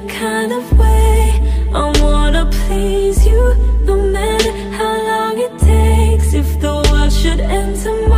the kind of way I wanna please you No matter how long it takes. If the world should end tomorrow